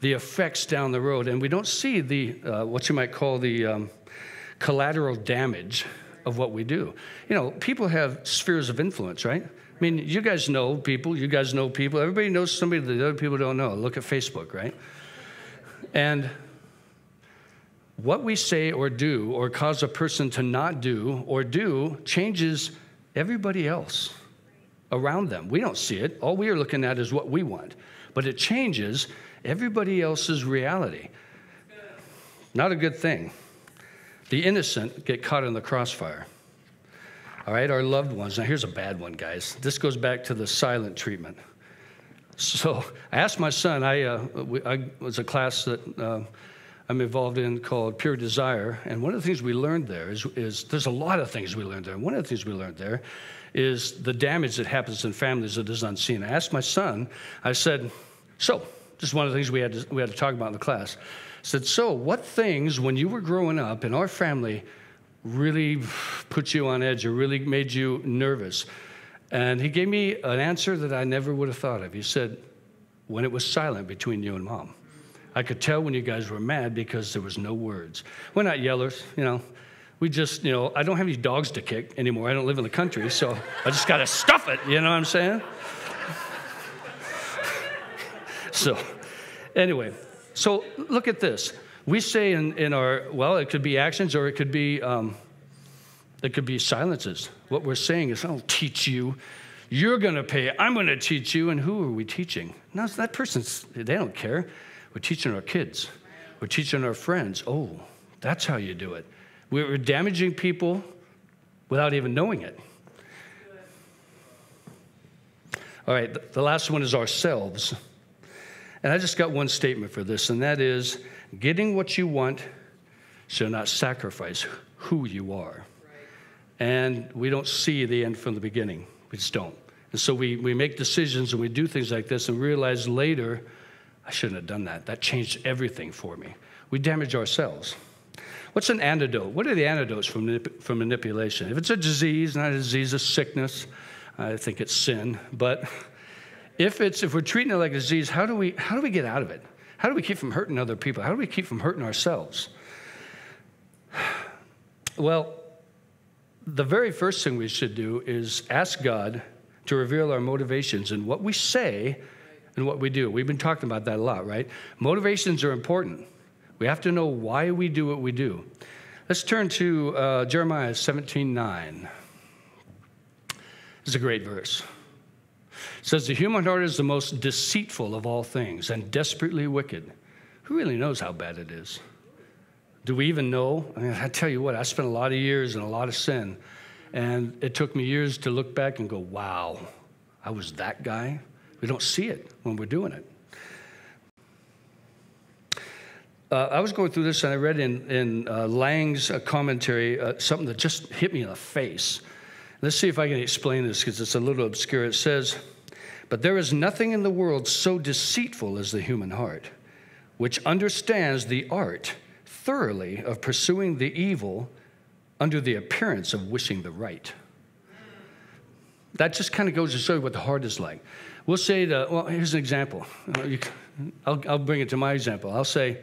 the effects down the road, and we don't see the uh, what you might call the um, collateral damage of what we do. You know, people have spheres of influence, right? I mean, you guys know people, you guys know people, everybody knows somebody that other people don't know. Look at Facebook, right? And what we say or do or cause a person to not do or do changes everybody else around them. We don't see it. All we are looking at is what we want. But it changes everybody else's reality. Not a good thing. The innocent get caught in the crossfire. All right, our loved ones. Now, here's a bad one, guys. This goes back to the silent treatment. So I asked my son, I, uh, I was a class that uh, I'm involved in called Pure Desire. And one of the things we learned there is, is there's a lot of things we learned there. One of the things we learned there is the damage that happens in families that is unseen. I asked my son, I said, so, just one of the things we had to, we had to talk about in the class I said, So, what things, when you were growing up in our family, really put you on edge or really made you nervous? And he gave me an answer that I never would have thought of. He said, When it was silent between you and mom. I could tell when you guys were mad because there was no words. We're not yellers, you know. We just, you know, I don't have any dogs to kick anymore. I don't live in the country, so I just got to stuff it, you know what I'm saying? so, anyway, so look at this. We say in, in our, well, it could be actions or it could be, um, it could be silences. What we're saying is, I'll teach you. You're going to pay. I'm going to teach you. And who are we teaching? No, that person's, they don't care. We're teaching our kids. We're teaching our friends, oh, that's how you do it. We're damaging people without even knowing it. All right, the last one is ourselves. And I just got one statement for this, and that is getting what you want shall not sacrifice who you are. And we don't see the end from the beginning. We just don't. And so we, we make decisions and we do things like this and realize later, I shouldn't have done that. That changed everything for me. We damage ourselves. What's an antidote? What are the antidotes for, manip- for manipulation? If it's a disease, not a disease, a sickness, I think it's sin. But if it's if we're treating it like a disease, how do we how do we get out of it? How do we keep from hurting other people? How do we keep from hurting ourselves? Well, the very first thing we should do is ask God to reveal our motivations and what we say and what we do. We've been talking about that a lot, right? Motivations are important. We have to know why we do what we do. Let's turn to uh, Jeremiah 17 9. It's a great verse. It says, The human heart is the most deceitful of all things and desperately wicked. Who really knows how bad it is? Do we even know? I, mean, I tell you what, I spent a lot of years in a lot of sin. And it took me years to look back and go, wow, I was that guy. We don't see it when we're doing it. Uh, I was going through this and I read in, in uh, Lange's uh, commentary uh, something that just hit me in the face. Let's see if I can explain this because it's a little obscure. It says, But there is nothing in the world so deceitful as the human heart, which understands the art thoroughly of pursuing the evil under the appearance of wishing the right. That just kind of goes to show you what the heart is like. We'll say, that, well, here's an example. Uh, I'll, I'll bring it to my example. I'll say,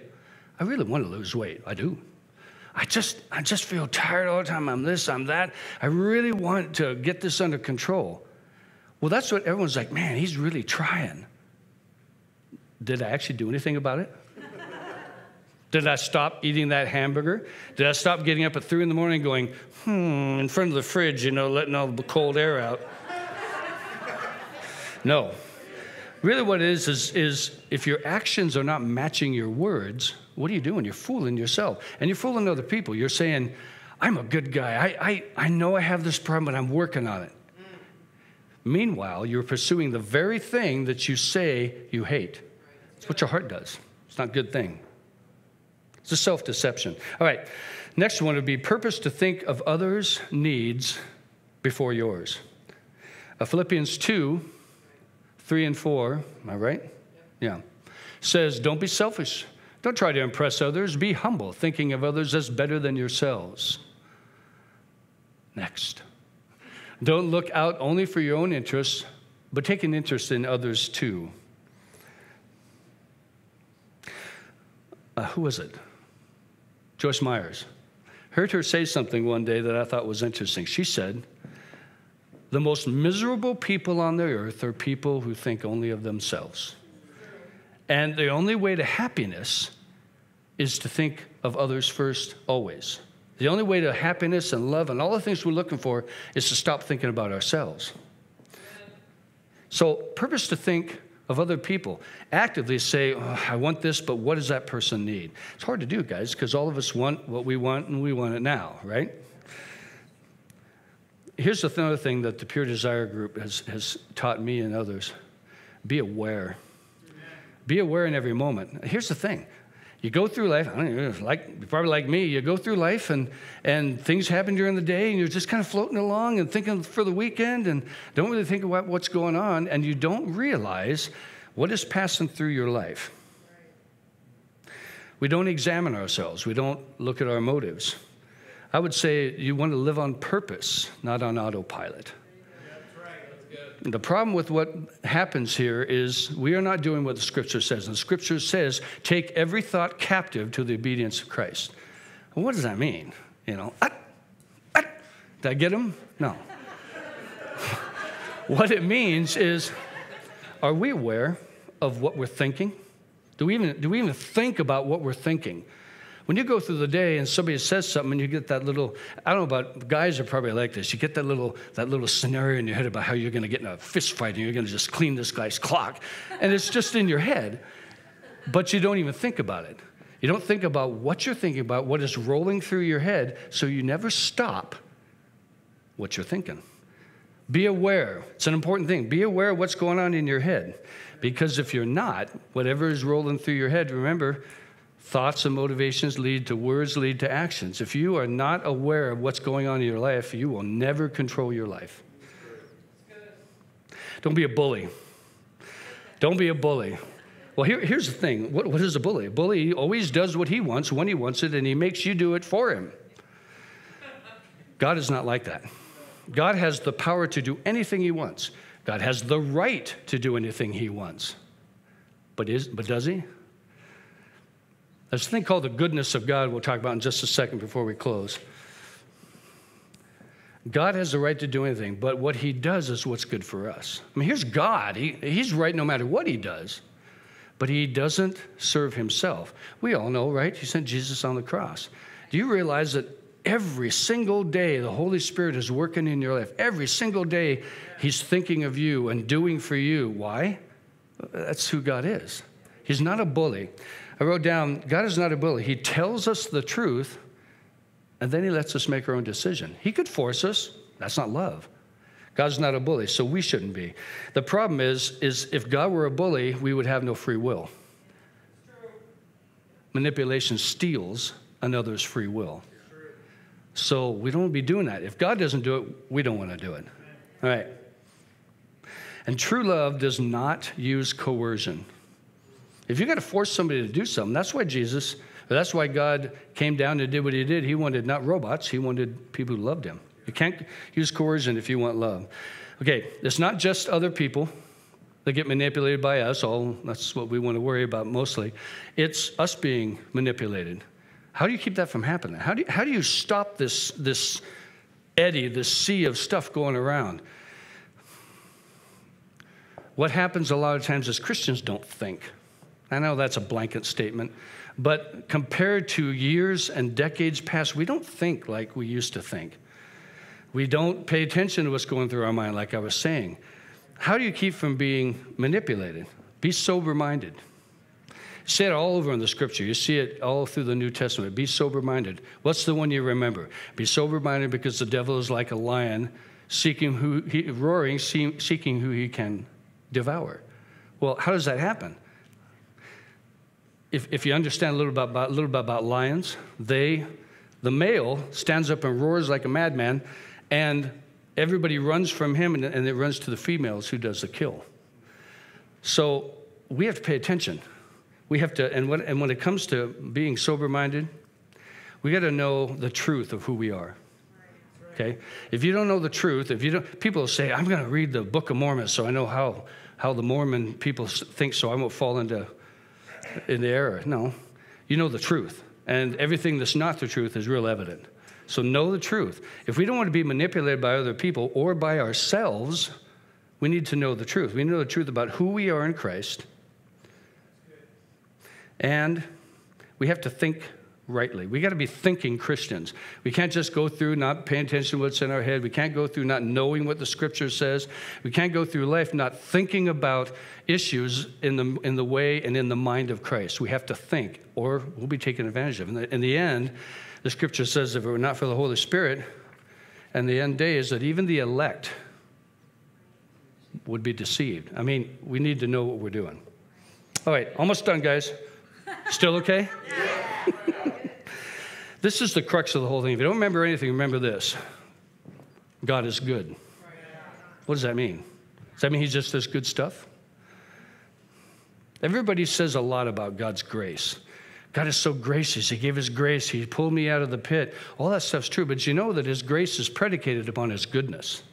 I really want to lose weight. I do. I just, I just feel tired all the time. I'm this, I'm that. I really want to get this under control. Well, that's what everyone's like, man, he's really trying. Did I actually do anything about it? Did I stop eating that hamburger? Did I stop getting up at three in the morning going, hmm, in front of the fridge, you know, letting all the cold air out? No. Really, what it is, is, is if your actions are not matching your words, what are you doing? You're fooling yourself and you're fooling other people. You're saying, I'm a good guy. I, I, I know I have this problem, but I'm working on it. Meanwhile, you're pursuing the very thing that you say you hate. It's what your heart does. It's not a good thing. It's a self deception. All right, next one would be purpose to think of others' needs before yours. Uh, Philippians 2 3 and 4, am I right? Yeah. Says, Don't be selfish. Don't try to impress others. Be humble, thinking of others as better than yourselves. Next. Don't look out only for your own interests, but take an interest in others too. Uh, who was it? Joyce Myers. Heard her say something one day that I thought was interesting. She said, The most miserable people on the earth are people who think only of themselves. And the only way to happiness is to think of others first, always. The only way to happiness and love and all the things we're looking for is to stop thinking about ourselves. So, purpose to think of other people. Actively say, oh, I want this, but what does that person need? It's hard to do, guys, because all of us want what we want and we want it now, right? Here's another thing that the Pure Desire Group has, has taught me and others be aware. Be aware in every moment. Here's the thing you go through life, I don't know, like probably like me, you go through life and, and things happen during the day and you're just kind of floating along and thinking for the weekend and don't really think about what's going on and you don't realize what is passing through your life. We don't examine ourselves, we don't look at our motives. I would say you want to live on purpose, not on autopilot. The problem with what happens here is we are not doing what the scripture says. And the scripture says, take every thought captive to the obedience of Christ. Well, what does that mean? You know, ah, ah, did I get him? No. what it means is, are we aware of what we're thinking? Do we even, do we even think about what we're thinking? When you go through the day and somebody says something and you get that little, I don't know about guys are probably like this. You get that little that little scenario in your head about how you're to get in a fist fight and you're to just clean this guy's clock, and it's just in your head, but you don't even think about it. You don't think about what you're thinking about, what is rolling through your head, so you never stop what you're thinking. Be aware. It's an important thing. Be aware of what's going on in your head. Because if you're not, whatever is rolling through your head, remember, thoughts and motivations lead to words, lead to actions. If you are not aware of what's going on in your life, you will never control your life. Don't be a bully. Don't be a bully. Well, here, here's the thing what, what is a bully? A bully always does what he wants when he wants it, and he makes you do it for him. God is not like that. God has the power to do anything he wants. God has the right to do anything he wants. But, is, but does he? There's a thing called the goodness of God we'll talk about in just a second before we close. God has the right to do anything, but what he does is what's good for us. I mean, here's God. He, he's right no matter what he does, but he doesn't serve himself. We all know, right? He sent Jesus on the cross. Do you realize that every single day the Holy Spirit is working in your life? Every single day he's thinking of you and doing for you. Why? That's who God is. He's not a bully. I wrote down God is not a bully. He tells us the truth and then he lets us make our own decision. He could force us. That's not love. God's not a bully, so we shouldn't be. The problem is, is if God were a bully, we would have no free will. Manipulation steals another's free will. So we don't want to be doing that. If God doesn't do it, we don't want to do it. All right. And true love does not use coercion. If you got to force somebody to do something, that's why Jesus that's why God came down and did what he did. He wanted not robots, he wanted people who loved him. You can't use coercion if you want love. Okay, it's not just other people that get manipulated by us, all that's what we want to worry about mostly. It's us being manipulated. How do you keep that from happening? How do you, how do you stop this, this eddy, this sea of stuff going around? What happens a lot of times is Christians don't think. I know that's a blanket statement, but compared to years and decades past, we don't think like we used to think. We don't pay attention to what's going through our mind, like I was saying. How do you keep from being manipulated? Be sober minded. See it all over in the scripture. You see it all through the New Testament. Be sober minded. What's the one you remember? Be sober minded because the devil is like a lion, seeking who he, roaring, seeking who he can devour. Well, how does that happen? If, if you understand a little bit about, a little bit about lions, they, the male stands up and roars like a madman, and everybody runs from him, and, and it runs to the females who does the kill. So we have to pay attention. We have to, and when, and when it comes to being sober minded, we got to know the truth of who we are. Okay? If you don't know the truth, if you don't, people say, I'm going to read the Book of Mormon so I know how, how the Mormon people think so I won't fall into in the error. No, you know the truth. And everything that's not the truth is real evident. So know the truth. If we don't want to be manipulated by other people or by ourselves, we need to know the truth. We know the truth about who we are in Christ. And we have to think rightly. We got to be thinking Christians. We can't just go through not paying attention to what's in our head. We can't go through not knowing what the scripture says. We can't go through life not thinking about issues in the, in the way and in the mind of Christ. We have to think, or we'll be taken advantage of. In the, in the end, the scripture says if it were not for the Holy Spirit, and the end day is that even the elect would be deceived. I mean, we need to know what we're doing. All right, almost done, guys. Still okay? This is the crux of the whole thing. If you don't remember anything, remember this God is good. What does that mean? Does that mean He's just this good stuff? Everybody says a lot about God's grace. God is so gracious. He gave His grace. He pulled me out of the pit. All that stuff's true, but you know that His grace is predicated upon His goodness.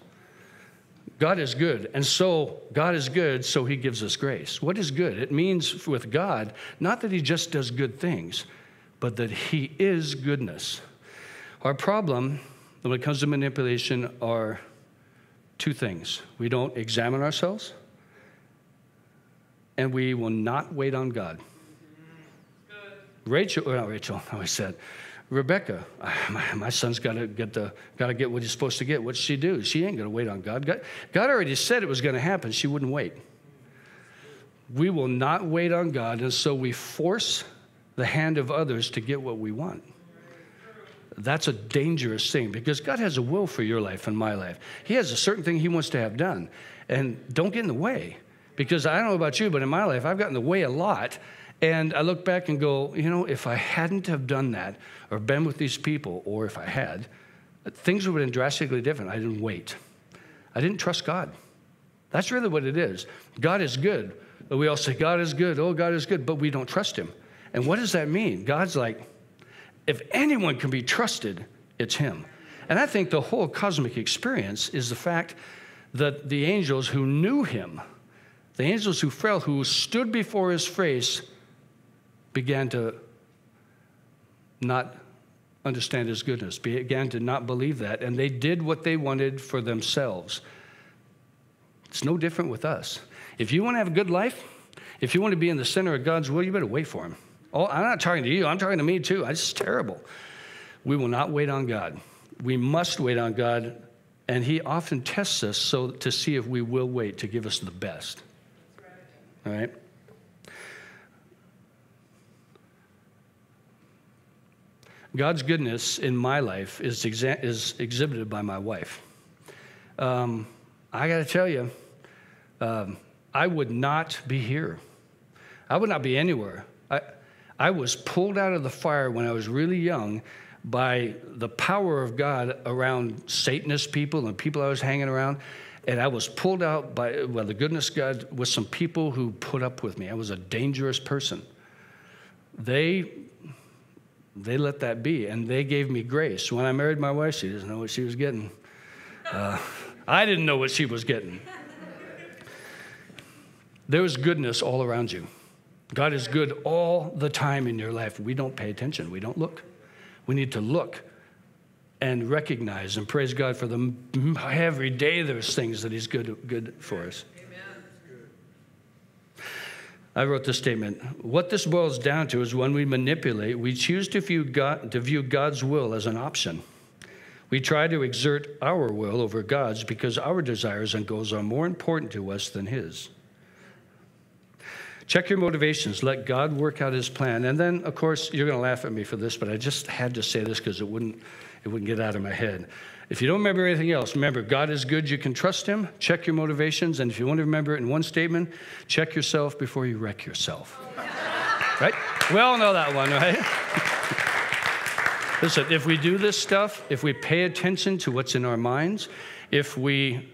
God is good. And so God is good, so he gives us grace. What is good? It means with God, not that he just does good things, but that he is goodness. Our problem when it comes to manipulation are two things we don't examine ourselves, and we will not wait on God. Rachel, well, not Rachel, I always said, Rebecca, my, my son's got to get the got to get what he's supposed to get. What's she do? She ain't going to wait on God. God. God already said it was going to happen. She wouldn't wait. We will not wait on God, and so we force the hand of others to get what we want. That's a dangerous thing because God has a will for your life and my life. He has a certain thing He wants to have done. And don't get in the way because I don't know about you, but in my life, I've gotten in the way a lot. And I look back and go, you know, if I hadn't have done that or been with these people, or if I had, things would have been drastically different. I didn't wait. I didn't trust God. That's really what it is. God is good. We all say, God is good. Oh, God is good. But we don't trust Him. And what does that mean? God's like, if anyone can be trusted, it's Him. And I think the whole cosmic experience is the fact that the angels who knew Him, the angels who fell, who stood before His face, began to not understand His goodness, began to not believe that, and they did what they wanted for themselves. It's no different with us. If you want to have a good life, if you want to be in the center of God's will, you better wait for Him. Oh, I'm not talking to you, I'm talking to me too. It's terrible. We will not wait on God. We must wait on God, and He often tests us so to see if we will wait to give us the best. All right? God's goodness in my life is, exa- is exhibited by my wife. Um, I got to tell you, um, I would not be here. I would not be anywhere. I, was pulled out of the fire when I was really young by the power of God around Satanist people and people I was hanging around. And I was pulled out by well, the goodness God with some people who put up with me. I was a dangerous person. They they let that be, and they gave me grace. When I married my wife, she didn't know what she was getting. Uh, I didn't know what she was getting. There is goodness all around you. God is good all the time in your life. We don't pay attention, we don't look. We need to look and recognize and praise God for the Every day there's things that He's good, good for us. I wrote this statement. What this boils down to is when we manipulate, we choose to view, God, to view God's will as an option. We try to exert our will over God's because our desires and goals are more important to us than His. Check your motivations. Let God work out His plan. And then, of course, you're going to laugh at me for this, but I just had to say this because it wouldn't, it wouldn't get out of my head. If you don't remember anything else, remember God is good, you can trust Him. Check your motivations. And if you want to remember it in one statement, check yourself before you wreck yourself. right? We all know that one, right? Listen, if we do this stuff, if we pay attention to what's in our minds, if we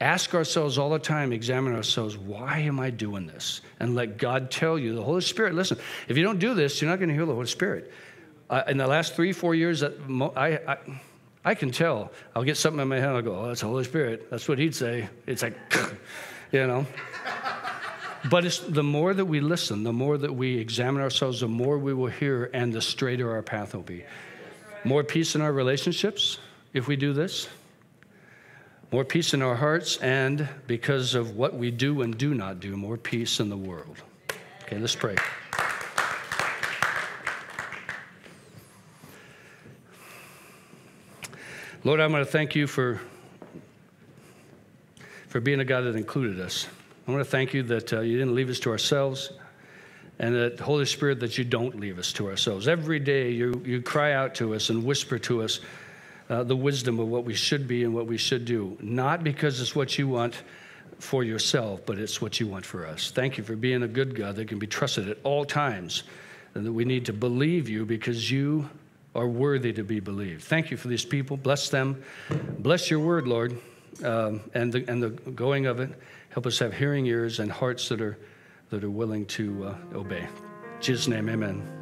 ask ourselves all the time, examine ourselves, why am I doing this? And let God tell you, the Holy Spirit, listen, if you don't do this, you're not going to hear the Holy Spirit. Uh, in the last three, four years, I, I, I can tell. I'll get something in my head I'll go, oh, that's the Holy Spirit. That's what he'd say. It's like, you know. But it's the more that we listen, the more that we examine ourselves, the more we will hear, and the straighter our path will be. More peace in our relationships if we do this. More peace in our hearts, and because of what we do and do not do, more peace in the world. Okay, let's pray. Lord, I want to thank you for, for being a God that included us. I want to thank you that uh, you didn't leave us to ourselves, and that, Holy Spirit, that you don't leave us to ourselves. Every day you, you cry out to us and whisper to us uh, the wisdom of what we should be and what we should do, not because it's what you want for yourself, but it's what you want for us. Thank you for being a good God that can be trusted at all times, and that we need to believe you because you are worthy to be believed. Thank you for these people. Bless them. Bless your word, Lord, um, and, the, and the going of it. Help us have hearing ears and hearts that are, that are willing to uh, obey. In Jesus' name, amen.